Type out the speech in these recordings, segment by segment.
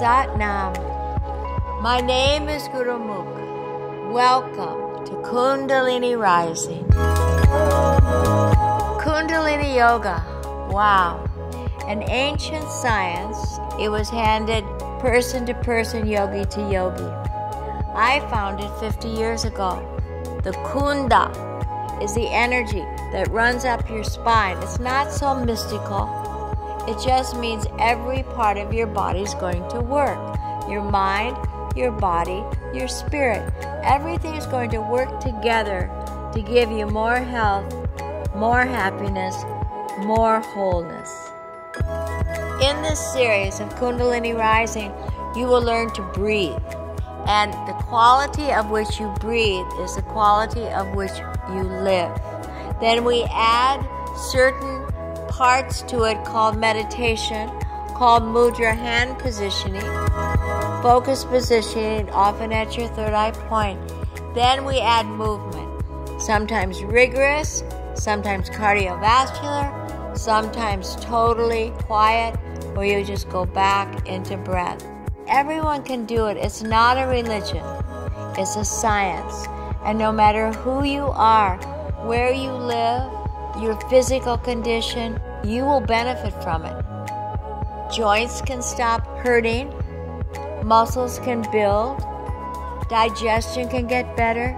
Sat Nam. My name is Gurmukh. Welcome to Kundalini Rising. Kundalini Yoga. Wow. An ancient science. It was handed person to person, yogi to yogi. I found it 50 years ago. The Kunda is the energy that runs up your spine. It's not so mystical. It just means every part of your body is going to work. Your mind, your body, your spirit. Everything is going to work together to give you more health, more happiness, more wholeness. In this series of Kundalini Rising, you will learn to breathe. And the quality of which you breathe is the quality of which you live. Then we add certain parts to it called meditation, called mudra hand positioning, focus positioning, often at your third eye point. Then we add movement, sometimes rigorous, sometimes cardiovascular, sometimes totally quiet, where you just go back into breath. Everyone can do it. It's not a religion, it's a science. And no matter who you are, where you live, your physical condition, you will benefit from it. Joints can stop hurting, muscles can build, digestion can get better,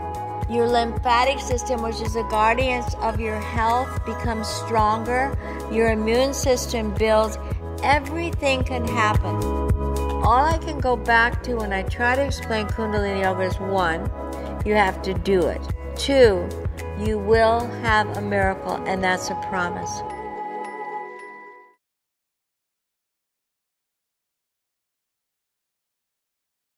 your lymphatic system, which is the guardian of your health, becomes stronger, your immune system builds, everything can happen. All I can go back to when I try to explain Kundalini Yoga is one, you have to do it. Two, you will have a miracle, and that's a promise.